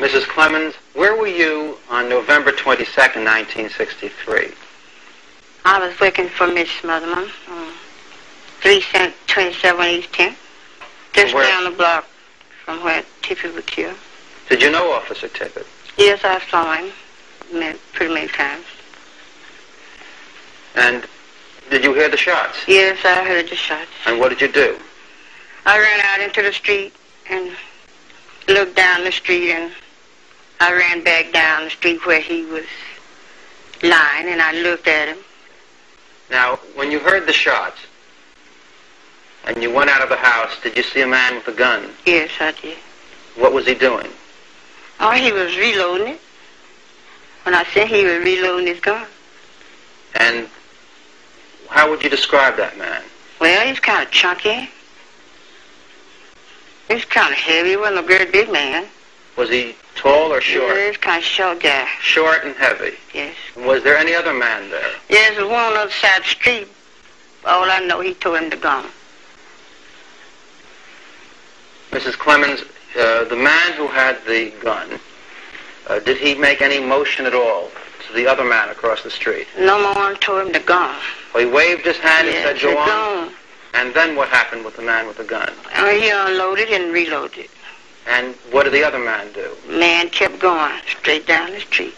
Mrs. Clemons, where were you on November 22nd, 1963? I was working for Miss Smotherman uh, on 3 cent 27 East 10th. Just Where? down the block from where Tippit was killed. Did you know Officer Tippit? Yes, I saw him ma- pretty many times. And did you hear the shots? Yes, I heard the shots. And what did you do? I ran out into the street and looked down the street and I ran back down the street where he was lying and I looked at him. Now, when you heard the shots and you went out of the house, did you see a man with a gun? Yes, I did. What was he doing? Oh, he was reloading it. When I said he was reloading his gun. And how would you describe that man? Well, he's kind of chunky. He's kind of heavy. He wasn't a very big man. Was he tall or short? He's kind of short guy. Short and heavy. Yes. Was there any other man there? Yes, there's one on the other side of the street. All I know, he told him to go. Mrs. Clemons, uh, the man who had the gun, uh, did he make any motion at all to the other man across the street? No more told him to go. Well, he waved his hand and said, go on. go And then what happened with the man with the gun? Uh, he unloaded and reloaded. And what did the other man do? Man kept going straight down the street.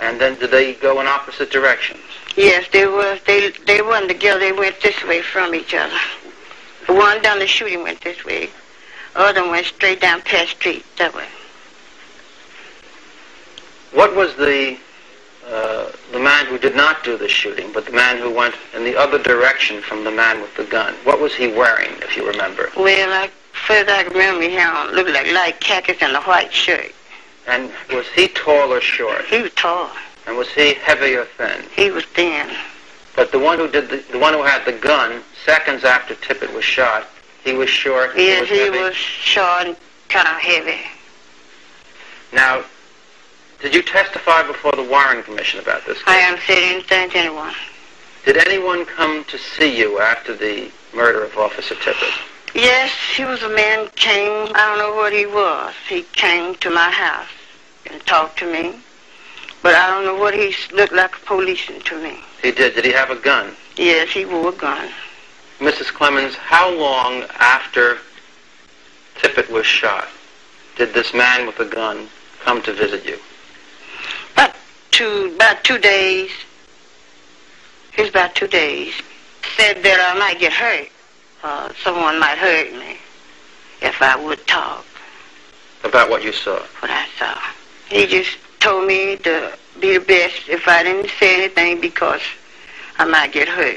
And then did they go in opposite directions? Yes, they was. They they wasn't together. They went this way from each other. The one down the shooting went this way. Other went straight down past street that way. What was the uh, the man who did not do the shooting, but the man who went in the other direction from the man with the gun? What was he wearing, if you remember? Well, I first I can remember he had looked like light khakis and a white shirt. And was he tall or short? He was tall. And was he heavy or thin? He was thin. But the one who did the, the one who had the gun, seconds after Tippit was shot, he was short. Yes, was he was short and kind of heavy. Now, did you testify before the Warren Commission about this case? I haven't said anything to anyone. Did anyone come to see you after the murder of Officer Tippit? Yes, he was a man came, I don't know what he was. He came to my house and talked to me. But I don't know what he looked like a policeman to me. He did. Did he have a gun? Yes, he wore a gun. Mrs. Clemons, how long after Tippit was shot did this man with a gun come to visit you? About two, about two days. It was about two days. Said that I might get hurt. Uh, someone might hurt me if I would talk About what you saw? what I saw. He just told me to be the best if I didn't say anything because I might get hurt.